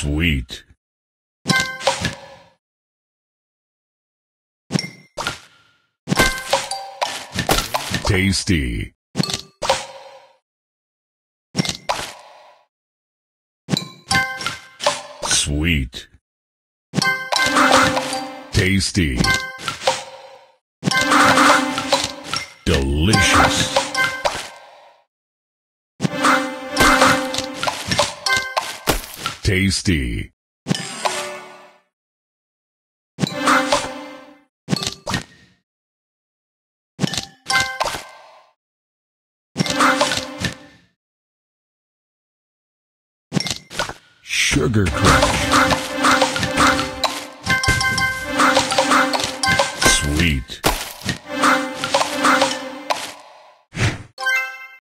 Sweet. Tasty. Sweet. Tasty. Delicious. Tasty. Sugar Crush.